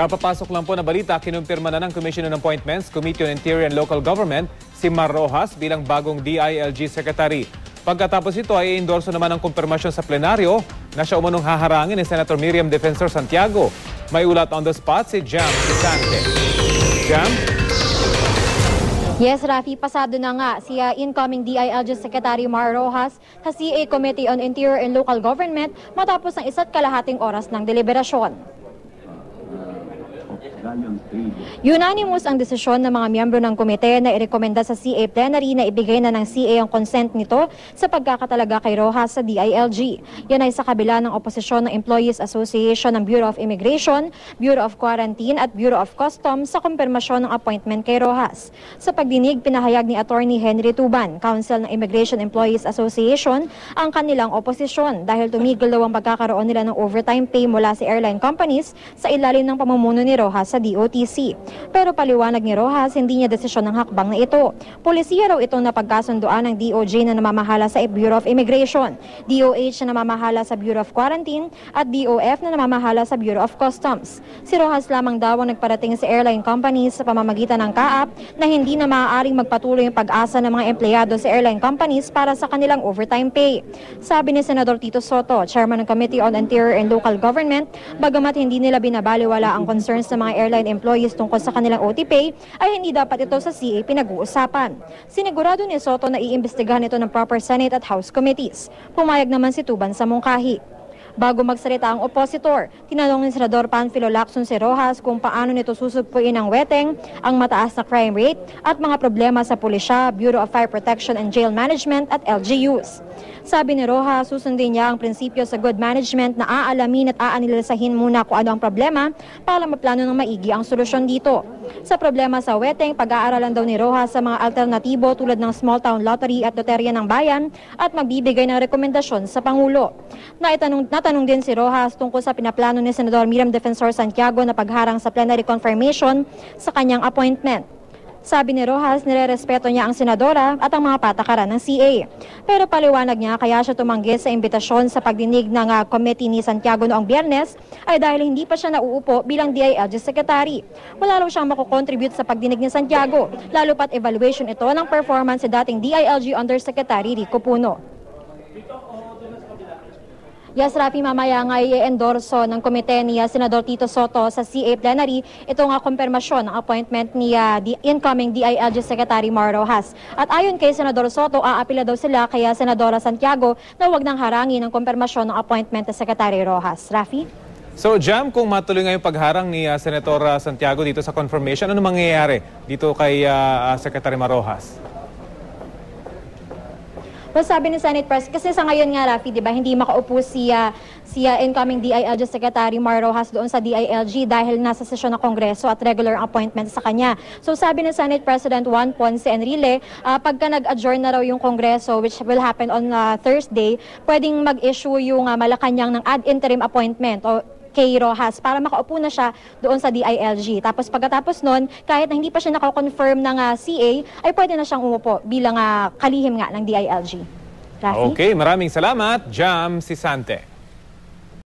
Kapapasok lang po na balita, kinumpirma na ng Commission on Appointments, Committee on Interior and Local Government, si Mar Rojas bilang bagong DILG Secretary. Pagkatapos ito ay endorso naman ang kumpirmasyon sa plenaryo na siya umunong haharangin ni Senator Miriam Defensor Santiago. May ulat on the spot si Jam Sisante. Jam? Yes, Rafi, pasado na nga si uh, incoming DILG Secretary Mar Rojas sa CA Committee on Interior and Local Government matapos ang isa't kalahating oras ng deliberasyon. Unanimous ang desisyon ng mga miyembro ng komite na irekomenda sa CA plenary na ibigay na ng CA ang consent nito sa pagkakatalaga kay Rojas sa DILG. Yan ay sa kabila ng oposisyon ng Employees Association ng Bureau of Immigration, Bureau of Quarantine at Bureau of Customs sa kumpirmasyon ng appointment kay Rojas. Sa pagdinig, pinahayag ni Attorney Henry Tuban, Council ng Immigration Employees Association, ang kanilang oposisyon dahil tumigil daw ang pagkakaroon nila ng overtime pay mula sa airline companies sa ilalim ng pamumuno ni Rojas sa DOTC. Pero paliwanag ni Rojas, hindi niya desisyon ng hakbang na ito. Polisiya raw itong napagkasunduan ng DOJ na namamahala sa Bureau of Immigration, DOH na namamahala sa Bureau of Quarantine at DOF na namamahala sa Bureau of Customs. Si Rojas lamang daw ang nagparating sa airline companies sa pamamagitan ng kaap na hindi na maaaring magpatuloy ang pag-asa ng mga empleyado sa airline companies para sa kanilang overtime pay. Sabi ni Senador Tito Soto, Chairman ng Committee on Interior and Local Government, bagamat hindi nila binabaliwala ang concerns ng mga airline employees tungkol sa kanilang OT-pay, ay hindi dapat ito sa CA pinag-uusapan. Sinigurado ni Soto na iimbestigahan ito ng proper Senate at House committees. Pumayag naman si Tuban sa mungkahi. Bago magsalita ang opositor, tinanong ni Senador Panfilo Lacson si Rojas kung paano nito susugpuin ang weteng, ang mataas na crime rate at mga problema sa pulisya, Bureau of Fire Protection and Jail Management at LGUs. Sabi ni Rojas, susundin niya ang prinsipyo sa good management na aalamin at aanilisahin muna kung ano ang problema para maplano ng maigi ang solusyon dito. Sa problema sa weteng, pag-aaralan daw ni Rojas sa mga alternatibo tulad ng small town lottery at loterya ng bayan at magbibigay ng rekomendasyon sa Pangulo. Naitanong, natanong din si Rojas tungkol sa pinaplano ni Senador Miriam Defensor Santiago na pagharang sa plenary confirmation sa kanyang appointment. Sabi ni Rojas, nirerespeto niya ang senadora at ang mga patakaran ng CA. Pero paliwanag niya kaya siya tumanggi sa imbitasyon sa pagdinig ng uh, committee ni Santiago noong biyernes ay dahil hindi pa siya nauupo bilang DILG Secretary. Wala raw siyang makukontribute sa pagdinig ni Santiago, lalo pat evaluation ito ng performance sa dating DILG Undersecretary Rico Puno. Yes, Rafi, mamaya nga i-endorso ng komite ni uh, Senador Tito Soto sa CA plenary ito nga kumpirmasyon ng appointment ni uh, the incoming DILG Secretary Mar Rojas. At ayon kay Senador Soto, aapila daw sila kaya Senadora Santiago na wag nang harangin ng kumpirmasyon ng appointment ni Secretary Rojas. Rafi? So Jam, kung matuloy nga yung pagharang ni uh, Senator Santiago dito sa confirmation, ano mangyayari dito kay uh, Secretary Marojas? Well, sabi ni Senate Press, kasi sa ngayon nga, Rafi, di ba, hindi makaupo si, uh, si uh, incoming DILG Secretary Mar Rojas doon sa DILG dahil nasa sesyon ng Kongreso at regular appointment sa kanya. So sabi ni Senate President Juan Ponce Enrile, uh, pagka nag-adjourn na raw yung Kongreso, which will happen on uh, Thursday, pwedeng mag-issue yung uh, Malacanang ng ad interim appointment o kay Rojas para makaupo na siya doon sa DILG. Tapos pagkatapos nun, kahit na hindi pa siya nakakonfirm ng uh, CA, ay pwede na siyang umupo bilang uh, kalihim nga ng DILG. Rafi? Okay, maraming salamat, Jam Sisante.